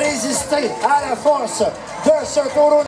resistir à força force de ce.